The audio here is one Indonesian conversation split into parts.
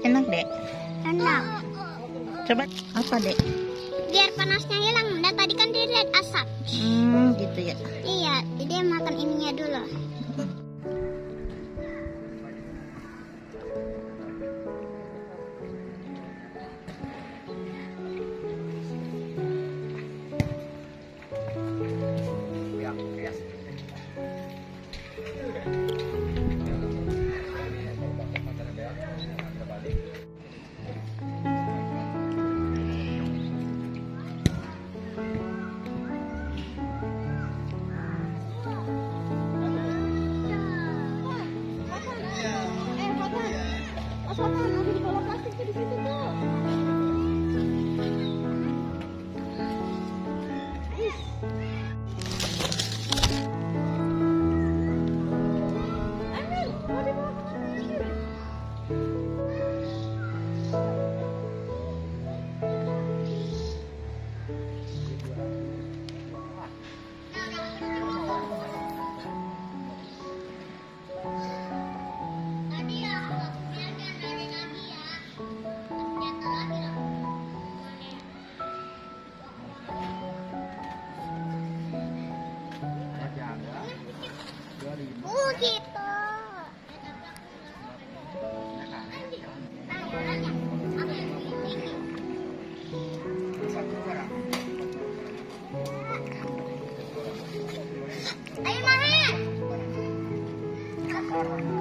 Enak, Dek. enak. Coba apa, Dek? Biar panasnya hilang. Dan tadi kan dia lihat asap. Hmm, gitu ya. Iya, dia makan ininya dulu. Aku Ini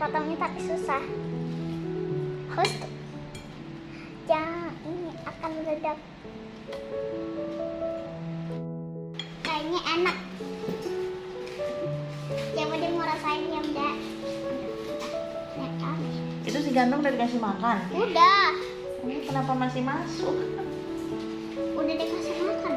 potongnya tapi susah. Host, jangan ini akan meledak. Kayaknya enak. Coba dia mau rasain ya kami. Itu si ganteng udah dikasih makan. Udah, Ini kenapa masih masuk? udah dikasih makan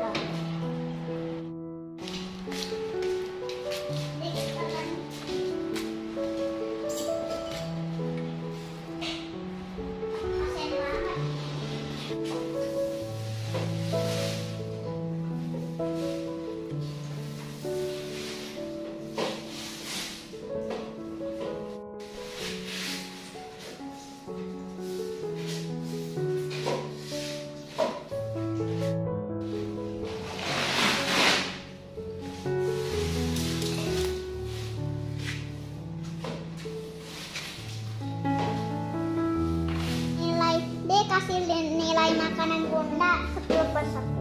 makanan bunda 10 per 10.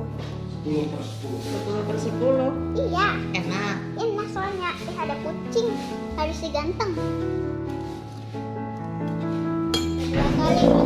10 per 10. Iya, Enak. enak soalnya eh, ada kucing harus si ganteng. Dua kali